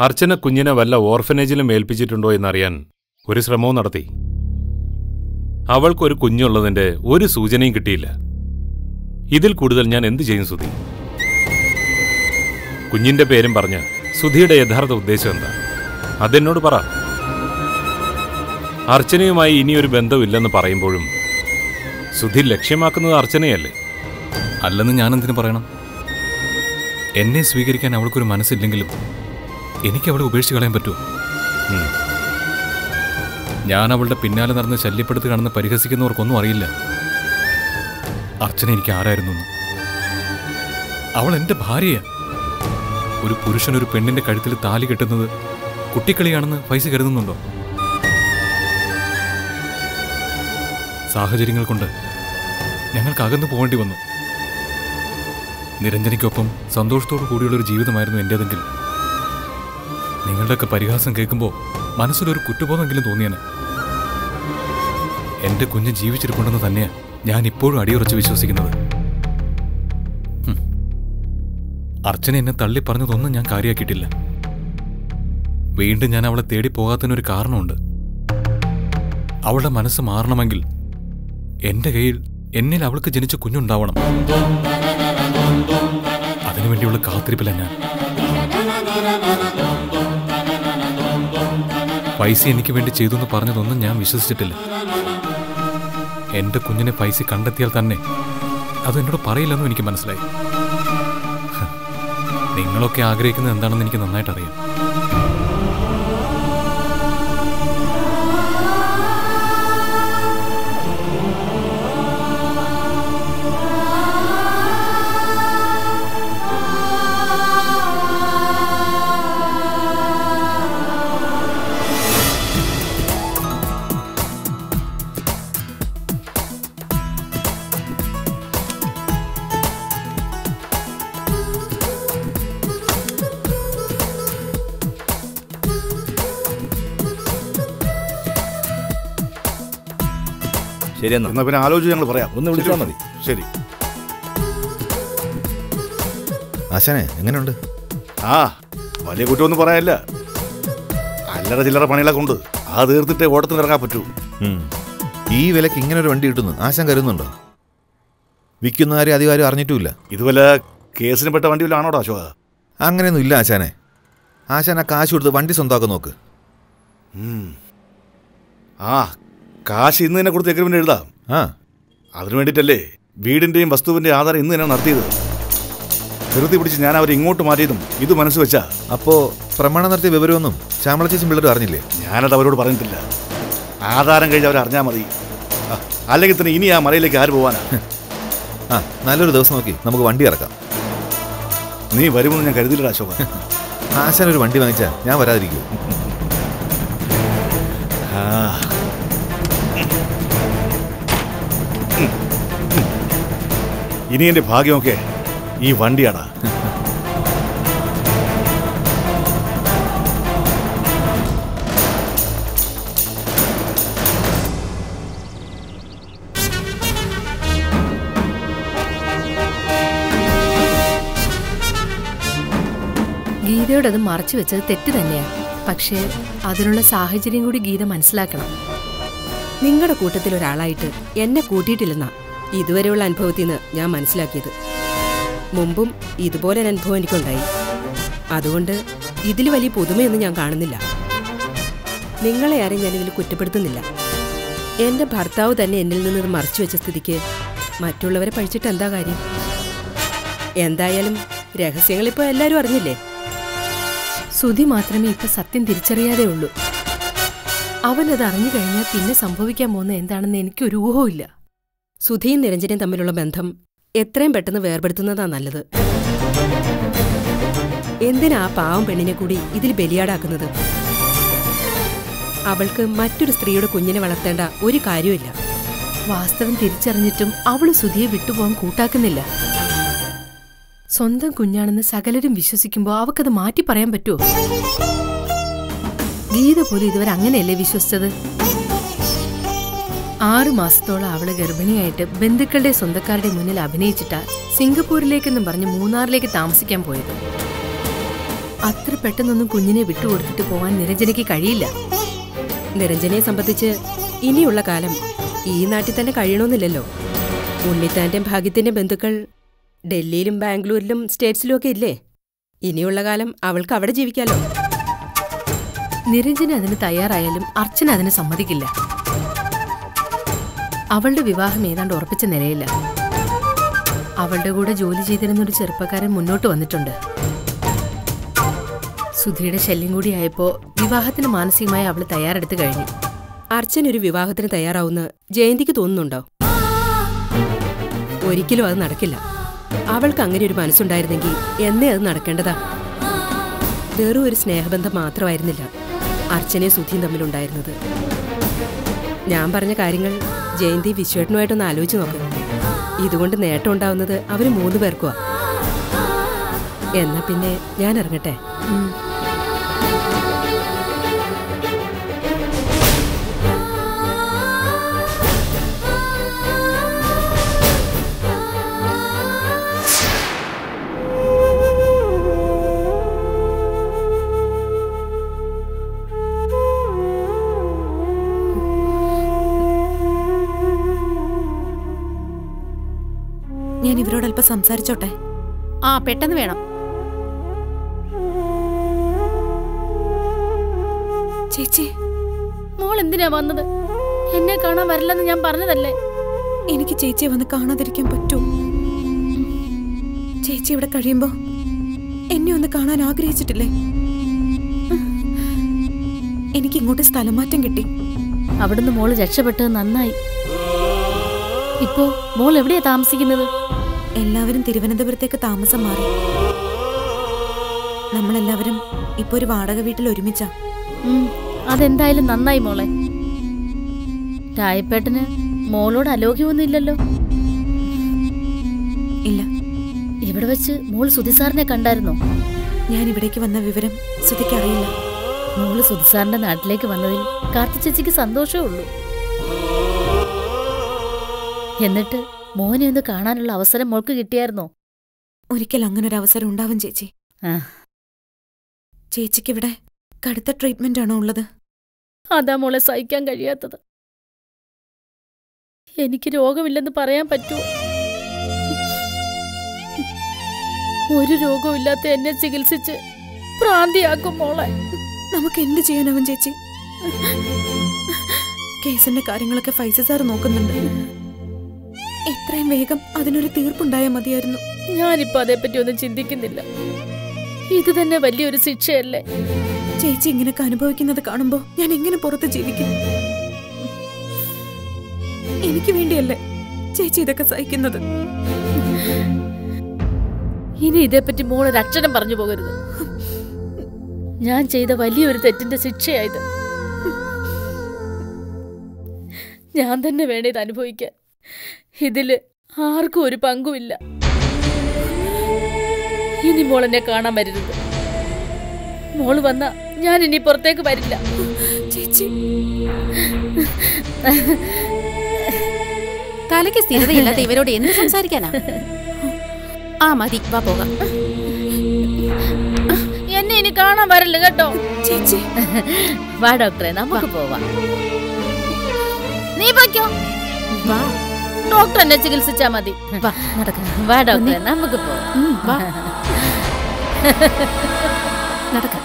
അർച്ചന കുഞ്ഞിനെ വല്ല ഓർഫനേജിലും ഏൽപ്പിച്ചിട്ടുണ്ടോ എന്നറിയാൻ ഒരു ശ്രമവും നടത്തി. അവൾക്കൊരു കുഞ്ഞുള്ളതിന്റെ ഒരു സൂചനയും കിട്ടിയില്ല. ഇതിൽ കൂടുതൽ ഞാൻ എന്തു ചെയ്യും സുധി? കുഞ്ഞിന്റെ പേരും പറഞ്ഞ് സുധിയുടെ യഥാർത്ഥ ഉദ്ദേശം എന്താ? അതെന്നോട് പറ. അർച്ചനയുമായി ഇനിയൊരു ബന്ധമില്ലെന്ന് പറയുമ്പോഴും സുധി ലക്ഷ്യമാക്കുന്നത് അർച്ചനയല്ലേ? അല്ലെന്ന് ഞാൻ എന്തിനു പറയണം? എന്നെ സ്വീകരിക്കാൻ അവൾക്കൊരു മനസ്സില്ലെങ്കിലും എനിക്ക് അവളെ ഉപേക്ഷിച്ച് കളയാൻ പറ്റുമോ? ഞാൻ അവളുടെ പിന്നാലെ നടന്ന് ശല്യപ്പെടുത്തുകയാണെന്ന് പരിഹസിക്കുന്നവർക്കൊന്നും അറിയില്ല. അർച്ചന എനിക്ക് ആരായിരുന്നു അവൾ എന്റെ ഭാര്യയാണ് ഒരു പുരുഷൻ ഒരു പെണ്ണിന്റെ കഴുത്തിൽ താലി കെട്ടുന്നത് കുട്ടിക്കളിയാണെന്ന് പൈസ കരുതുന്നുണ്ടോ? സാഹചര്യങ്ങൾ കൊണ്ട് ഞങ്ങൾക്ക് അകന്നു പോകേണ്ടി വന്നു. നിരഞ്ജനയ്ക്കൊപ്പം സന്തോഷത്തോടു കൂടിയുള്ളൊരു ജീവിതമായിരുന്നു എന്റേതെങ്കിൽ നിങ്ങളുടെയൊക്കെ പരിഹാസം കേൾക്കുമ്പോൾ മനസ്സിലൊരു കുറ്റബോധമെങ്കിലും തോന്നിയാണ് എന്റെ കുഞ്ഞ് ജീവിച്ചിരിപ്പുണ്ടെന്ന് തന്നെയാണ് ഞാൻ ഇപ്പോഴും അടിയുറച്ച് വിശ്വസിക്കുന്നത്. അർച്ചന എന്നെ തള്ളി പറഞ്ഞതൊന്നും ഞാൻ കാര്യമാക്കിയിട്ടില്ല വീണ്ടും ഞാൻ അവളെ തേടി പോകാത്തതിനൊരു കാരണമുണ്ട്. അവളുടെ മനസ്സ് മാറണമെങ്കിൽ എന്റെ കയ്യിൽ എന്നിൽ അവൾക്ക് ജനിച്ച കുഞ്ഞുണ്ടാവണം. അതിനുവേണ്ടിയുള്ള കാത്തിരിപ്പില്ല ഞാൻ. പൈസ എനിക്ക് വേണ്ടി ചെയ്തു എന്ന് പറഞ്ഞതൊന്നും ഞാൻ വിശ്വസിച്ചിട്ടില്ല. എന്റെ കുഞ്ഞിനെ പൈസ കണ്ടെത്തിയാൽ തന്നെ അത് എന്നോട് പറയില്ലെന്നും എനിക്ക് മനസ്സിലായി. നിങ്ങളൊക്കെ ആഗ്രഹിക്കുന്നത് എന്താണെന്ന് എനിക്ക് നന്നായിട്ട് അറിയാം ശരി എന്നാ പിന്നെ ആലോചിച്ച് ഞങ്ങൾ പറയാം. ഒന്ന് വിളിച്ചാൽ മതി. ശരി. ആശാനെ എങ്ങനെയുണ്ട്? ആ വലിയ കുറ്റമൊന്നും പറയാനില്ല. അല്ലറ ചില്ലറ പണികളൊക്കെ ഉണ്ട്. ആ തീർത്തിട്ടേ ഓട്ടത്തിന് ഇറങ്ങാൻ പറ്റൂ. ഈ വിലക്ക് ഇങ്ങനെ ഒരു വണ്ടി കിട്ടുന്നു. ആശാൻ കരുതുന്നുണ്ടോ? വിൽക്കുന്ന കാര്യം അധികം ആരും അറിഞ്ഞിട്ടുമില്ല. ഇതുപോലെ കേസിന് പെട്ട വണ്ടി വല്ല ആണോടോ അശോക? അങ്ങനെയൊന്നും ഇല്ല ആശാനെ. ആശാൻ ആ കാശ് കൊടുത്ത് വണ്ടി സ്വന്തമാക്കാൻ നോക്ക്. ആ കാശ് ഇന്ന് തന്നെ കൊടുത്ത് എഗ്രിമെന്റ് എഴുതാം. ആ. അതിനു വേണ്ടിയിട്ടല്ലേ വീടിന്റെയും വസ്തുവിന്റെ ആധാരം ഇന്ന് തന്നെ നടത്തിയത്. ധൃതി പിടിച്ച് ഞാൻ അവരെ ഇങ്ങോട്ട് മാറ്റിയതും ഇത് മനസ്സ് വെച്ചാ. അപ്പോ പ്രമാണം നടത്തിയ വിവരമൊന്നും ശ്യാമള ചേച്ചി പിള്ളേരും അറിഞ്ഞില്ലേ? ഞാനത് അവരോട് പറഞ്ഞിട്ടില്ല. ആധാരം കഴിഞ്ഞ് അവരറിഞ്ഞാൽ മതി. ആ, അല്ലെങ്കിൽ തന്നെ ഇനി ആ മലയിലേക്ക് ആര് പോവാനാ? ആ നല്ലൊരു ദിവസം നോക്കി നമുക്ക് വണ്ടി ഇറക്കാം. നീ വരുമെന്ന് ഞാൻ കരുതിയില്ല അശോക. ആശാൻ ഒരു വണ്ടി വാങ്ങിച്ചാൽ ഞാൻ വരാതിരിക്കൂ ആ. ഇനി എന്റെ ഭാഗ്യമൊക്കെ ഈ വണ്ടിയാടാ. ഗീതയോട് അത് മറച്ചു വെച്ചത് തെറ്റ് തന്നെയാണ് പക്ഷേ അതിനുള്ള സാഹചര്യം കൂടി ഗീത മനസ്സിലാക്കണം. നിങ്ങളുടെ കൂട്ടത്തിൽ ഒരാളായിട്ട് എന്നെ കൂട്ടിയിട്ടില്ലെന്നാ. ഇതുവരെയുള്ള അനുഭവത്തിൽ നിന്ന് ഞാൻ മനസ്സിലാക്കിയത്. മുമ്പും ഇതുപോലെ ഒരു അനുഭവം എനിക്കുണ്ടായി. അതുകൊണ്ട് ഇതിൽ വലിയ പുതുമയൊന്നും ഞാൻ കാണുന്നില്ല. നിങ്ങളെ ആരെയും ഞാൻ ഇതിൽ കുറ്റപ്പെടുത്തുന്നില്ല. എന്റെ ഭർത്താവ് തന്നെ എന്നിൽ നിന്ന് മറച്ചു വെച്ച സ്ഥിതിക്ക് മറ്റുള്ളവരെ പഴിച്ചിട്ട് എന്താ കാര്യം? എന്തായാലും രഹസ്യങ്ങൾ രഹസ്യങ്ങളിപ്പോൾ എല്ലാവരും അറിഞ്ഞില്ലേ? സുധി മാത്രമേ ഇപ്പൊ സത്യം തിരിച്ചറിയാതെ ഉള്ളൂ. അവൻ അത് അറിഞ്ഞു കഴിഞ്ഞാൽ പിന്നെ സംഭവിക്കാൻ പോകുന്ന എന്താണെന്ന് എനിക്കൊരു ഊഹമില്ല സുധിയും നിരഞ്ജനയും തമ്മിലുള്ള ബന്ധം എത്രയും പെട്ടെന്ന് വേർപെടുത്തുന്നതാ നല്ലത്. എന്തിനാ പാവം പെണ്ണിനെ കൂടി ഇതിൽ ബലിയാടാക്കുന്നത്? അവൾക്ക് മറ്റൊരു സ്ത്രീയുടെ കുഞ്ഞിനെ വളർത്തേണ്ട ഒരു കാര്യമില്ല വാസ്തവം തിരിച്ചറിഞ്ഞിട്ടും അവൾ സുധിയെ വിട്ടുപോകാൻ കൂട്ടാക്കുന്നില്ല. സ്വന്തം കുഞ്ഞാണെന്ന് സകലരും വിശ്വസിക്കുമ്പോൾ അവക്കത് മാറ്റി പറയാൻ പറ്റുമോ ഗീത പോലും ഇതുവരെ അങ്ങനെയല്ലേ വിശ്വസിച്ചത്? ആറു മാസത്തോളം അവൾ ഗർഭിണിയായിട്ട് ബന്ധുക്കളുടെ സ്വന്തക്കാരുടെ മുന്നിൽ അഭിനയിച്ചിട്ടാ സിംഗപ്പൂരിലേക്കെന്നും പറഞ്ഞ് മൂന്നാറിലേക്ക് താമസിക്കാൻ പോയത്. അത്ര പെട്ടെന്നൊന്നും കുഞ്ഞിനെ വിട്ടുകൊടുത്തിട്ട് പോവാൻ നിരഞ്ജനയ്ക്ക് കഴിയില്ല. നിരഞ്ജനയെ സംബന്ധിച്ച് ഇനിയുള്ള കാലം ഈ നാട്ടിൽ തന്നെ കഴിയണമെന്നില്ലല്ലോ ഉണ്ണിത്താന്റെ ഭാഗ്യത്തിന്റെ ബന്ധുക്കൾ ഡൽഹിയിലും ബാംഗ്ലൂരിലും സ്റ്റേറ്റ്സിലും ഒക്കെ ഇല്ലേ? ഇനിയുള്ള കാലം അവൾക്ക് അവിടെ ജീവിക്കാലോ. നിരഞ്ജന അതിന് തയ്യാറായാലും അർച്ചന അതിന് സമ്മതിക്കില്ല. അവളുടെ വിവാഹം ഏതാണ്ട് ഉറപ്പിച്ച നിലയില്ല. അവളുടെ കൂടെ ജോലി ചെയ്തിരുന്ന ഒരു ചെറുപ്പക്കാരൻ മുന്നോട്ട് വന്നിട്ടുണ്ട്. സുധിയുടെ ശല്യം കൂടിയായപ്പോ വിവാഹത്തിന് മാനസികമായി അവൾ തയ്യാറെടുത്ത് കഴിഞ്ഞു. അർച്ചൻ ഒരു വിവാഹത്തിന് തയ്യാറാവുന്ന ജയന്തിക്ക് തോന്നുന്നുണ്ടോ? ഒരിക്കലും അത് നടക്കില്ല. അവൾക്ക് അങ്ങനെ ഒരു മനസ്സുണ്ടായിരുന്നെങ്കിൽ എന്നേ അത് നടക്കേണ്ടതാ. വെറും ഒരു സ്നേഹബന്ധം മാത്രമായിരുന്നില്ല അർച്ചനെ സുധിയും തമ്മിലുണ്ടായിരുന്നത്. ഞാൻ പറഞ്ഞ കാര്യങ്ങൾ ജയന്തി വിശ്വേട്ടനുമായിട്ടൊന്ന് ആലോചിച്ച് നോക്ക്. ഇതുകൊണ്ട് നേട്ടം ഉണ്ടാവുന്നത് അവർ മൂന്ന് പേർക്കുവാ. എന്നാ പിന്നെ ഞാൻ ഇറങ്ങട്ടെ? ഞാൻ സംസാരിച്ചോട്ടെ? ആ പെട്ടെന്ന് വേണം. ചേച്ചി. മോൾ എന്തിനാ വന്നത്? എന്നെ കാണാൻ വരില്ലെന്ന് ഞാൻ പറഞ്ഞതല്ലേ? എനിക്ക് ചേച്ചിയെ വന്ന് കാണാതിരിക്കാൻ പറ്റൂ. ചേച്ചി ഇവിടെ കഴിയുമ്പോ എന്നെ ഒന്ന് കാണാൻ ആഗ്രഹിച്ചിട്ടില്ലേ? എനിക്ക് ഇങ്ങോട്ട് സ്ഥലം മാറ്റം കിട്ടി. അവിടുന്ന് മോൾ രക്ഷപ്പെട്ടത് നന്നായി. ഇപ്പോ മോൾ എവിടെയാ താമസിക്കുന്നത്? എല്ലാവരും തിരുവനന്തപുരത്തേക്ക് താമസം മാറി. നമ്മളെല്ലാവരും ഇപ്പൊ ഒരു വാടക വീട്ടിൽ ഒരുമിച്ചാ. അതെന്തായാലും നന്നായി മോളെ. രായപ്പേട്ടന് മോളോട് അലോക്യമൊന്നുമില്ലല്ലോ ഇല്ല. ഇവിടെ വെച്ച് മോൾ സുധിസാറിനെ കണ്ടായിരുന്നോ? ഞാൻ ഇവിടേക്ക് വന്ന വിവരം സുധിക്ക് അറിയില്ല. മോൾ സുധിസാറിന്റെ നാട്ടിലേക്ക് വന്നതിൽ കാർത്തി ചേച്ചിക്ക് സന്തോഷമേ ഉള്ളൂ. എന്നിട്ട് മോനെ ഒന്ന് കാണാനുള്ള അവസരം മോൾക്ക് കിട്ടിയായിരുന്നോ? ഒരിക്കൽ അങ്ങനെ ഒരു അവസരം ഉണ്ടാവും ചേച്ചി. ചേച്ചിക്ക് ഇവിടെ കടുത്ത ട്രീറ്റ്മെന്റ് ആണോ ഉള്ളത്? അതാ മോളെ സഹിക്കാൻ കഴിയാത്തത്. എനിക്ക് രോഗമില്ലെന്ന് പറയാൻ പറ്റുമോ ഒരു രോഗമില്ലാത്ത എന്നെ ചികിത്സിച്ച് പ്രാന്തിയാക്കും മോളെ. നമുക്ക് എന്ത് ചെയ്യാനാവും ചേച്ചി? കേസിന്റെ കാര്യങ്ങളൊക്കെ ഫൈസ സാർ നോക്കുന്നുണ്ട്. എത്രയും വേഗം അതിനൊരു തീർപ്പുണ്ടായാൽ മതിയായിരുന്നു. ഞാനിപ്പോ അതേപ്പറ്റി ഒന്നും ചിന്തിക്കുന്നില്ല. ഇത് തന്നെ വലിയൊരു ശിക്ഷയല്ലേ? ചേച്ചി ഇങ്ങനെയൊക്കെ അനുഭവിക്കുന്നത് കാണുമ്പോ ഞാൻ എങ്ങനെ പുറത്ത് ജീവിക്കും? എനിക്ക് വേണ്ടിയല്ലേ ചേച്ചി ഇതൊക്കെ സഹിക്കുന്നത്? ഇനി ഇതേപ്പറ്റി മോൾ ഒരു അക്ഷരം പറഞ്ഞു പോകരുത്. ഞാൻ ചെയ്ത വലിയൊരു തെറ്റിന്റെ ശിക്ഷയായത്. ഞാൻ തന്നെ വേണേ ഇത് അനുഭവിക്കാൻ. ഇതിൽ ആർക്കും ഒരു പങ്കുമില്ല. ഇനി മോൾ എന്നെ കാണാൻ വരരുത്. മോൾ വന്ന ഞാൻ ഇനി പുറത്തേക്ക് വരില്ല. ചേച്ചി. തലയ്ക്ക് സ്ഥിരതയില്ലാത്ത ഇവരോട് എന്ത് സംസാരിക്കാനാ? ആ മതി വാ പോകാം. എന്നെ ഇനി കാണാൻ വരല്ല കേട്ടോ. ചേച്ചി. വാ ഡോക്ടറെ നമുക്ക് പോവാം. നീ പൊയ്ക്കോ. വാ. ഡോക്ടർ എന്നെ ചികിത്സിച്ചാ മതി. വാ ഡോക്ടർ നമുക്ക് പോവാം. നടക്ക.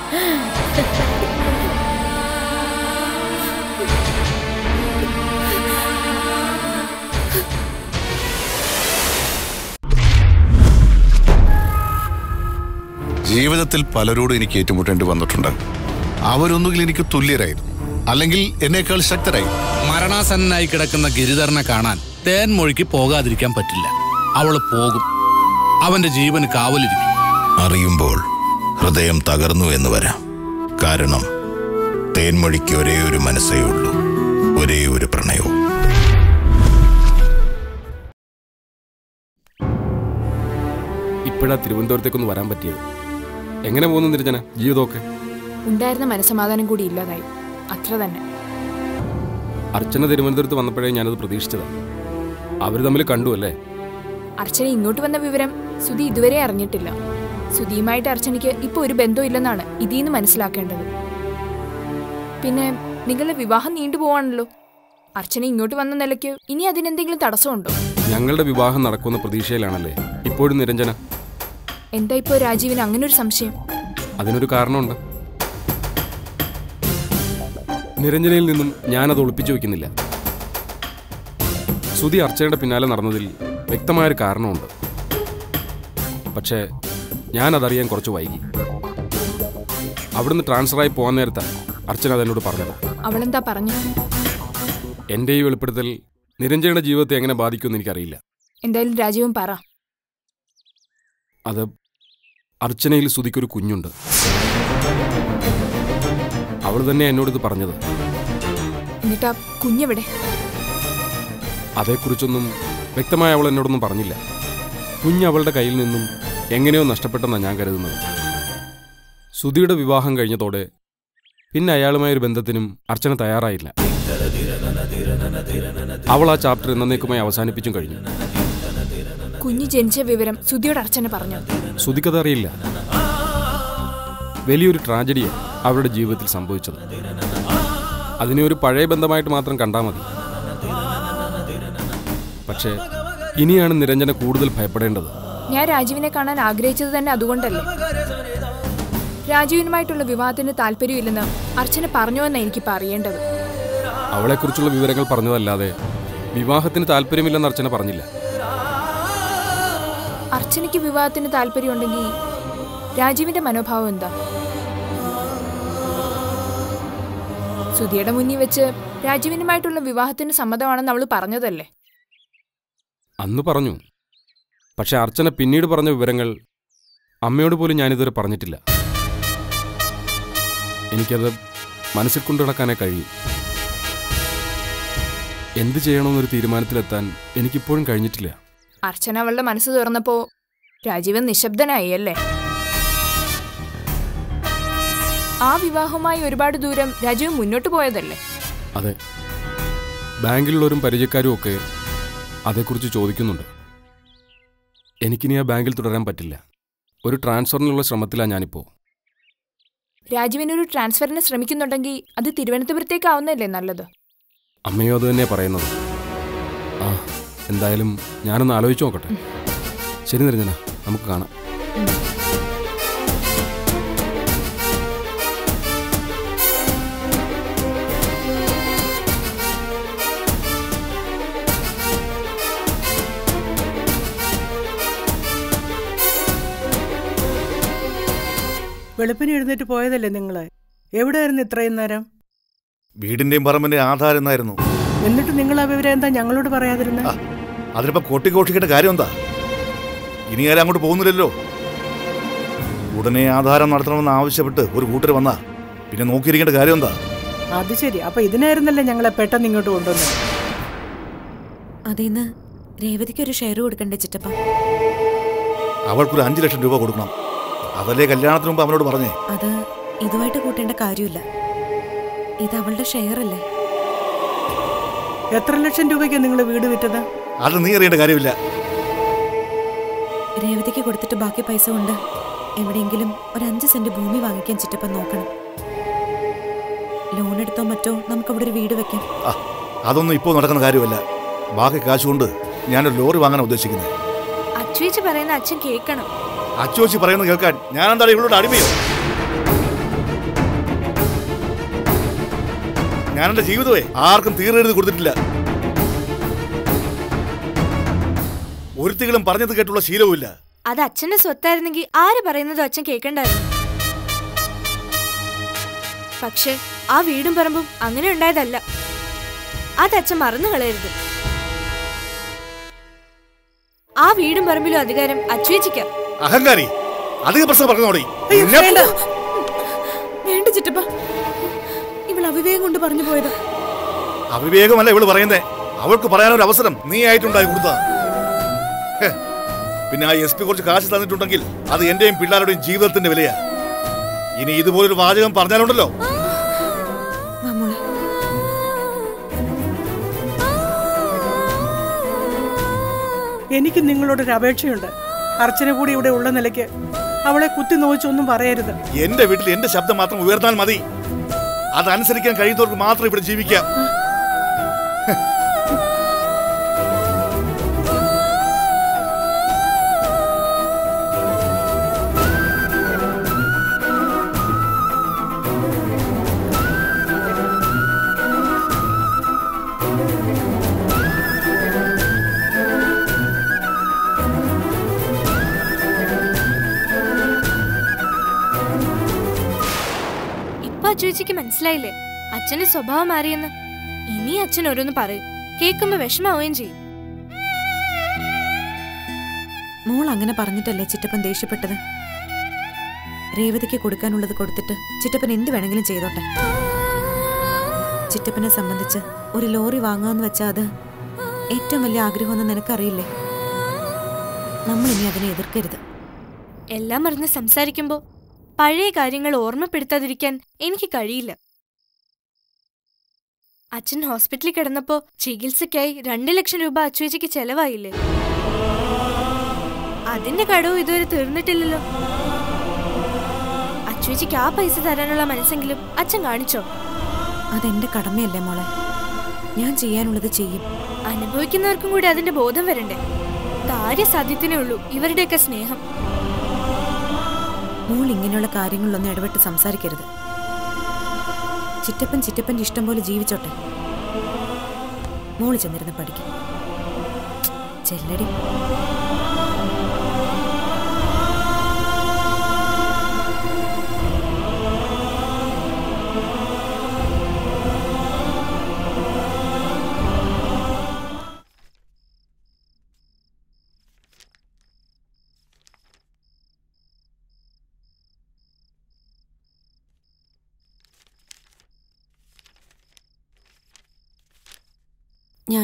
ജീവിതത്തിൽ പലരോടും എനിക്ക് ഏറ്റുമുട്ടേണ്ടി വന്നിട്ടുണ്ട്. അവരൊന്നുകിൽ എനിക്ക് തുല്യരായിരുന്നു. അല്ലെങ്കിൽ എന്നേക്കാൾ ശക്തരായി മരണാസന്നനായി കിടക്കുന്ന ഗിരിധരനെ കാണാൻ തേൻമൊഴിക്ക് പോകാതിരിക്കാൻ പറ്റില്ല. അവൾ പോകും. അവന്റെ ജീവന് കാവലിരിക്കും. അറിയുമ്പോൾ ഹൃദയം തകർന്നു എന്ന് വരാം. കാരണം തേൻമൊഴിക്ക് ഒരേ ഒരു മനസ്സേ ഉള്ളൂ. ഒരേ ഒരു പ്രണയവും. ഇപ്പോഴാ തിരുവനന്തപുരത്തേക്കൊന്ന് വരാൻ പറ്റിയത്. എങ്ങനെ പോകുന്നു നിരഞ്ജന? ജീവിതമൊക്കെ? ഉണ്ടായിരുന്ന മനസ്സമാധാനം കൂടി ഇല്ലാതായി. അത്ര തന്നെ. അർച്ചന തിരുവനന്തപുരത്ത് വന്നപ്പോഴേ ഞാനത് പ്രതീക്ഷിച്ചതാണ്. അവർ തമ്മിൽ കണ്ടു അല്ലേ? അർച്ചന ഇങ്ങോട്ട് വന്ന വിവരം സുധി ഇതുവരെ അറിഞ്ഞിട്ടില്ല. സുധിയുമായിട്ട് അർച്ചനയ്ക്ക് ഇപ്പൊ ഒരു ബന്ധമില്ലെന്നാണ് ഇതിന്ന് മനസ്സിലാക്കേണ്ടത്. പിന്നെ നിങ്ങളുടെ വിവാഹം നീണ്ടുപോവാണല്ലോ അർച്ചന ഇങ്ങോട്ട് വന്ന നിലയ്ക്ക് ഇനി അതിനെന്തെങ്കിലും തടസ്സമുണ്ടോ? ഞങ്ങളുടെ വിവാഹം നടക്കുന്ന പ്രതീക്ഷയിലാണല്ലേ? ഇപ്പോഴും നിരഞ്ജന. എന്താ ഇപ്പോ രാജീവിന് അങ്ങനെ ഒരു സംശയം? അതിനൊരു കാരണമുണ്ട്. നിരഞ്ജനയിൽ നിന്നും ഞാനത് ഒളിപ്പിച്ചു വെക്കുന്നില്ല. സുധി അർച്ചയുടെ പിന്നാലെ നടന്നതിൽ വ്യക്തമായൊരു കാരണമുണ്ട്. പക്ഷേ ഞാനതറിയാൻ കുറച്ച് വൈകി. അവിടുന്ന് ട്രാൻസ്ഫറായി പോകാൻ നേരത്തെ അർച്ചന അതെന്നോട് പറഞ്ഞത്. അവളെന്താ പറഞ്ഞു? എന്റെ ഈ വെളിപ്പെടുത്തൽ നിരഞ്ജയുടെ ജീവിതത്തെ എങ്ങനെ ബാധിക്കുമെന്ന് എനിക്കറിയില്ല. എന്തായാലും രാജീവൻ പറ. അത് അർച്ചനയിൽ ശ്രുതിക്കൊരു കുഞ്ഞുണ്ട്. അവൾ തന്നെ എന്നോട് ഇത് പറഞ്ഞത്. എന്നിട്ടാ കുഞ്ഞെവിടെ? അതേക്കുറിച്ചൊന്നും വ്യക്തമായി അവൾ എന്നോടൊന്നും പറഞ്ഞില്ല. കുഞ്ഞ് അവളുടെ കയ്യിൽ നിന്നും എങ്ങനെയോ നഷ്ടപ്പെട്ടെന്നാണ് ഞാൻ കരുതുന്നത്. സുധിയുടെ വിവാഹം കഴിഞ്ഞതോടെ പിന്നെ അയാളുമായ ഒരു ബന്ധത്തിനും അർച്ചന തയ്യാറായില്ല. അവൾ ആ ചാപ്റ്റർ എന്നേക്കുമായി അവസാനിപ്പിച്ചും കഴിഞ്ഞു. കുഞ്ഞ് ജനിച്ച വിവരം സുധിയോട് അർച്ചന പറഞ്ഞു? സുധിക്കത് അറിയില്ല വലിയൊരു ട്രാജഡിയാണ് അവരുടെ ജീവിതത്തിൽ സംഭവിച്ചത്. അതിനെ ഒരു പഴയ ബന്ധമായിട്ട് മാത്രം കണ്ടാൽ മതി. പക്ഷേ ഇനിയാണ് നിരഞ്ജന കൂടുതൽ ഭയപ്പെടേണ്ടത്. ഞാൻ രാജീവിനെ കാണാൻ ആഗ്രഹിച്ചത് തന്നെ അതുകൊണ്ടല്ലേ. രാജീവിനുമായിട്ടുള്ള വിവാഹത്തിന് താല്പര്യമില്ലെന്ന് അർച്ചന പറഞ്ഞുവെന്നാണ് എനിക്കിപ്പോൾ അറിയേണ്ടത് അവളെക്കുറിച്ചുള്ള വിവരങ്ങൾ പറഞ്ഞതല്ലാതെ വിവാഹത്തിന് താല്പര്യമില്ലെന്ന് അർച്ചന പറഞ്ഞില്ല. അർച്ചനയ്ക്ക് വിവാഹത്തിന് താല്പര്യമുണ്ടെങ്കിൽ രാജീവിന്റെ മനോഭാവം എന്താ? സുധിയുടെ മുന്നിൽ വെച്ച് രാജീവിനുമായിട്ടുള്ള വിവാഹത്തിന് സമ്മതമാണെന്ന് അവൾ പറഞ്ഞതല്ലേ? അന്ന് പറഞ്ഞു. പക്ഷെ അർച്ചന പിന്നീട് പറഞ്ഞ വിവരങ്ങൾ അമ്മയോട് പോലും ഞാനിതുവരെ പറഞ്ഞിട്ടില്ല. എനിക്കത് മനസ്സിൽ കൊണ്ടു നടക്കാനേ കഴിയും. എന്ത് ചെയ്യണമെന്നൊരു തീരുമാനത്തിലെത്താൻ എനിക്കിപ്പോഴും കഴിഞ്ഞിട്ടില്ല. അർച്ചന അവളുടെ മനസ്സ് തുറന്നപ്പോ രാജീവൻ നിശബ്ദനായി അല്ലേ ആ വിവാഹവുമായി ഒരുപാട് ദൂരം രാജീവ് മുന്നോട്ട് പോയതല്ലേ? അതെ. ബാങ്കിലുള്ളവരും പരിചയക്കാരും ഒക്കെ അതേക്കുറിച്ച് ചോദിക്കുന്നുണ്ട്. എനിക്കിനി ആ ബാങ്കിൽ തുടരാൻ പറ്റില്ല. ഒരു ട്രാൻസ്ഫറിനുള്ള ശ്രമത്തിലാണ് ഞാനിപ്പോൾ രാജുവിനൊരു ട്രാൻസ്ഫറിന് ശ്രമിക്കുന്നുണ്ടെങ്കിൽ അത് തിരുവനന്തപുരത്തേക്കാവുന്നല്ലേ നല്ലത്? അമ്മയോ അത് തന്നെ പറയുന്നത്. ആ എന്തായാലും ഞാനൊന്ന് ആലോചിച്ച് നോക്കട്ടെ. ശരി നിരഞ്ജന. നമുക്ക് കാണാം. വെളുപ്പിന് എഴുന്നേറ്റ് പോയതല്ലേ നിങ്ങൾ? എവിടെയായിരുന്നു ഇത്രയും നേരം? വീടിന്റെയും പറമ്പിന്റെ ആധാരം എന്നായിരുന്നു? എന്നിട്ട് നിങ്ങൾ ആ വിവരം എന്താ ഞങ്ങളോട് പറയാതിരുന്നത് അതിനിപ്പോ കൊട്ടിഘോഷിക്കേണ്ട കാര്യം എന്താ? ഇനി ആരും അങ്ങോട്ട് പോകുന്നില്ലല്ലോ. ഉടനെ ആധാരം നടത്തണമെന്ന് ആവശ്യപ്പെട്ട് ഒരു കൂട്ടർ വന്നാ പിന്നെ നോക്കിയിരിക്കേണ്ട കാര്യം എന്താ? അത് ശരി. അപ്പൊ ഇതിനായിരുന്നല്ലേ ഞങ്ങളെ പെട്ടെന്ന് ഇങ്ങോട്ട് കൊണ്ടുവന്നത് അതിന്ന് രേവതിക്ക് ഒരു ഷെയർ കൊടുക്കണ്ടേ ചിറ്റപ്പ? അവൾക്കൊരു അഞ്ചു ലക്ഷം രൂപ കൊടുക്കണം. അതല്ലേ കല്യാണത്തിന് മുമ്പ് അവനോട് പറഞ്ഞേ. അത് ഇതുമായിട്ട് കൂട്ടേണ്ട കാര്യമില്ല. ഇത് അവളുടെ ഷെയർ അല്ലേ എത്ര ലക്ഷം രൂപയ്ക്ക് നിങ്ങൾ വീട് വിറ്റത്? അത് നീ അറിയേണ്ട കാര്യമില്ല. രേവതിക്ക് കൊടുത്തിട്ട് ബാക്കി പൈസ കൊണ്ട് എവിടെയെങ്കിലും ഒരു അഞ്ച് സെന്റ് ഭൂമി വാങ്ങിക്കാൻ ചിറ്റപ്പ നോക്കണം. ലോൺ എടുത്തോ മറ്റോ നമുക്ക് അവിടെ ഒരു വീട് വെക്കാം. അതൊന്നും ഇപ്പോൾ നടക്കുന്ന കാര്യമല്ല. ബാക്കി കാശ് കൊണ്ട് ഞാനൊരു ലോറി വാങ്ങാൻ ഉദ്ദേശിക്കുന്നത് അച്ചുവേച്ചി പറയുന്ന അച്ഛൻ കേൾക്കണം. അച്ചോച്ചി പറയുന്നത് കേൾക്കാൻ ഞാൻ എന്താണ് ഇവളോട് അടിമയോ? ഞാൻ എന്റെ ജീവിതമേ ആർക്കും തീരെഴുതി കൊടുത്തിട്ടില്ല. ഒരുത്തികളും പറഞ്ഞത് കേട്ടുള്ള ശീലവുമില്ല. അത് അച്ഛന്റെ സ്വത്തായിരുന്നെങ്കിൽ ആര് പറയുന്നതും അച്ഛൻ കേൾക്കണ്ടായിരുന്നു. പക്ഷെ ആ വീടും പറമ്പും അങ്ങനെ ഉണ്ടായതല്ല. അത് അച്ഛൻ മറന്നു കളയരുത്. ആ വീടും പറമ്പിലും അധികാരം അച്ചുവച്ചിക്കാം അഹങ്കാരി. അധിക പ്രശ്നം പറഞ്ഞോടി വേണ്ട. വേണ്ട ചിറ്റപ്പ. ഇവൾ അവിവേകം കൊണ്ട് പറഞ്ഞു പോയത്. അവിവേകമല്ല ഇവൾ പറയുന്നേ. അവൾക്ക് പറയാനൊരു അവസരം നീ ആയിട്ടുണ്ടായി കൊടുത്ത. പിന്നെ ആ എസ് പി കുറച്ച് കാശ് തന്നിട്ടുണ്ടെങ്കിൽ അത് എന്റെയും പിള്ളേരുടെയും ജീവിതത്തിന്റെ വിലയാ. ഇനി ഇതുപോലൊരു വാചകം പറഞ്ഞാലുണ്ടല്ലോ. എനിക്ക് നിങ്ങളോടൊരു അപേക്ഷയുണ്ട്. അർച്ചന കൂടി ഇവിടെ ഉള്ള നിലയ്ക്ക് അവളെ കുത്തി നോവിച്ചൊന്നും പറയരുത്. എന്റെ വീട്ടിൽ എന്റെ ശബ്ദം മാത്രം ഉയർന്നാൽ മതി. അതനുസരിക്കാൻ കഴിയുന്നവർക്ക് മാത്രം ഇവിടെ ജീവിക്കാം. അച്ചുവച്ചിക്ക് മനസ്സിലായില്ലേ? അച്ഛന്റെ സ്വഭാവം മാറിയെന്ന്. ഇനി അച്ഛൻ ഓരോന്ന് പറയും. കേൾക്കുമ്പോ വിഷമാവുകയും ചെയ്യും. മോൾ അങ്ങനെ പറഞ്ഞിട്ടല്ലേ ചിറ്റപ്പൻ ദേഷ്യപ്പെട്ടത്? രേവതിക്ക് കൊടുക്കാനുള്ളത് കൊടുത്തിട്ട് ചിറ്റപ്പൻ എന്ത് വേണമെങ്കിലും ചെയ്തോട്ടെ. ചിറ്റപ്പനെ സംബന്ധിച്ച് ഒരു ലോറി വാങ്ങാന്ന് വെച്ചാൽ അത് ഏറ്റവും വലിയ ആഗ്രഹമെന്ന് നിനക്കറിയില്ലേ? നമ്മൾ ഇനി അതിനെ എതിർക്കരുത്. എല്ലാം അറിഞ്ഞ് സംസാരിക്കുമ്പോ പഴയ കാര്യങ്ങൾ ഓർമ്മപ്പെടുത്താതിരിക്കാൻ എനിക്ക് കഴിയില്ല. അച്ഛൻ ഹോസ്പിറ്റലിൽ കിടന്നപ്പോ ചികിത്സയ്ക്കായി രണ്ടു ലക്ഷം രൂപ അച്ചുവച്ചിക്ക് ചെലവായില്ലേ? അതിന്റെ കടവും ഇതുവരെ തീർന്നിട്ടില്ലല്ലോ. അച്ചുവച്ചിക്ക് ആ പൈസ തരാനുള്ള മനസ്സെങ്കിലും അച്ഛൻ കാണിച്ചോ? അതെന്റെ കടമയല്ലേ മോളെ. ഞാൻ ചെയ്യാനുള്ളത് ചെയ്യും. അനുഭവിക്കുന്നവർക്കും കൂടി അതിന്റെ ബോധം വരണ്ടേ? കാര്യസാധ്യത്തിനേ ഉള്ളൂ ഇവരുടെയൊക്കെ സ്നേഹം. മോൾ ഇങ്ങനെയുള്ള കാര്യങ്ങളിലൊന്നും ഇടപെട്ട് സംസാരിക്കരുത്. ചിറ്റപ്പൻ ചിറ്റപ്പന്റെ ഇഷ്ടം പോലെ ജീവിച്ചോട്ടെ. മോൾ ചെന്നിരുന്ന് പഠിക്കും. ചെല്ലടി.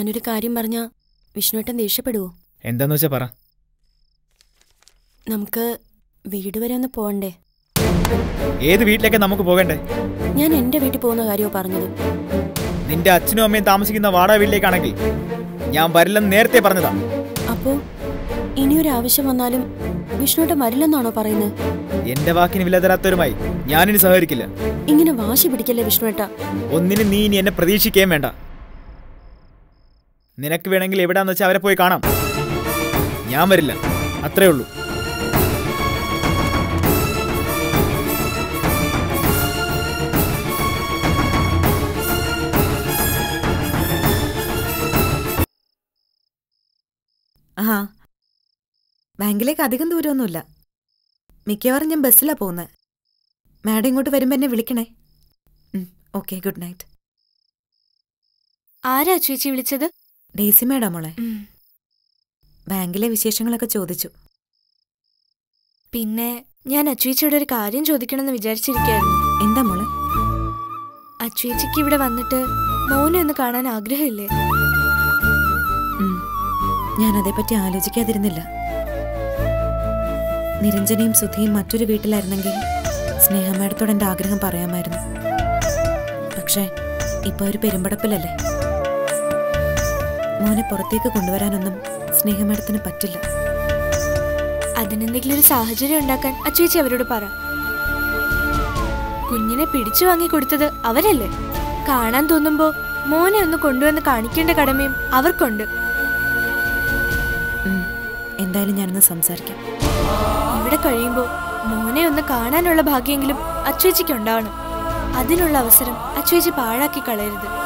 ഞാനൊരു കാര്യം പറഞ്ഞ വിഷ്ണുട്ടൻ ദേഷ്യപ്പെടുവോ? എന്താന്ന് വെച്ചാ പറ. നമുക്ക് വീട് വരെ ഒന്ന് പോകണ്ടേ ഏത് വീട്ടിലേക്ക് നമുക്ക് പോകണ്ടേ? ഞാൻ എന്റെ വീട്ടിൽ പോകുന്ന കാര്യമോ പറഞ്ഞത്. നിന്റെ അച്ഛനും അമ്മയും താമസിക്കുന്ന വാടക വീട്ടിലേക്കാണെങ്കിൽ ഞാൻ വരില്ലെന്ന് നേരത്തെ പറഞ്ഞതാ. അപ്പോ ഇനിയൊരു ആവശ്യം വന്നാലും വിഷ്ണുട്ടൻ വരില്ലെന്നാണോ പറയുന്നത്? എന്റെ വാക്കിന് വില തരാത്തവരുമായി ഞാനിനി സഹകരിക്കില്ല. ഇങ്ങനെ വാശി പിടിക്കല്ലേ വിഷ്ണുവേട്ട? ഒന്നിനും നീ ഇനി എന്നെ പ്രതീക്ഷിക്കുകയും വേണ്ട. നിനക്ക് വേണമെങ്കിൽ എവിടാന്ന് വെച്ചാൽ അവരെ പോയി കാണാം. ഞാൻ വരില്ല. അത്രേ ഉള്ളൂ. ആ ബാങ്കിലേക്ക് അധികം ദൂരമൊന്നുമില്ല. മിക്കവാറും ഞാൻ ബസ്സിലാണ് പോകുന്നത് മാഡം ഇങ്ങോട്ട് വരുമ്പോൾ എന്നെ വിളിക്കണേ. Okay good night. ആരാ ചേച്ചി വിളിച്ചത്? ഡേസി മാഡം മോളെ ബാങ്കിലെ വിശേഷങ്ങളൊക്കെ ചോദിച്ചു. പിന്നെ ഞാൻ അച്ചുവേച്ചിയുടെ ഒരു കാര്യം ചോദിക്കണമെന്ന് വിചാരിച്ചിരിക്കായിരുന്നു. എന്താ മോളെ? അച്ചുവേച്ചിക്ക് ഇവിടെ വന്നിട്ട് മോനെ ഒന്ന് കാണാൻ ആഗ്രഹമില്ലേ. ഞാൻ അതേപ്പറ്റി ആലോചിക്കാതിരുന്നില്ല. നിരഞ്ജനയും സുധിയും മറ്റൊരു വീട്ടിലായിരുന്നെങ്കിൽ സ്നേഹമേടത്തോടെ എന്റെ എന്റെ ആഗ്രഹം പറയാമായിരുന്നു. പക്ഷേ ഇപ്പൊ ഒരു പെരുമ്പടപ്പിലല്ലേ? മോനെ പുറത്തേക്ക് കൊണ്ടുവരാനൊന്നും സ്നേഹ മാഡത്തിന് പറ്റില്ല. അതിനെന്തെങ്കിലും ഒരു സാഹചര്യം ഉണ്ടാക്കാൻ അച്ചുവേച്ചി അവരോട് പറ. കുഞ്ഞിനെ പിടിച്ചു വാങ്ങി കൊടുത്തത് അവരല്ലേ? കാണാൻ തോന്നുമ്പോ മോനെ ഒന്ന് കൊണ്ടുവന്ന് കാണിക്കേണ്ട കടമയും അവർക്കുണ്ട്. എന്തായാലും ഞാനൊന്ന് സംസാരിക്കാം. ഇവിടെ കഴിയുമ്പോ മോനെ ഒന്ന് കാണാനുള്ള ഭാഗ്യമെങ്കിലും അച്ചുവേച്ചിക്ക് ഉണ്ടാവണം അതിനുള്ള അവസരം അച്ചുവേച്ചി പാഴാക്കി കളയരുത്.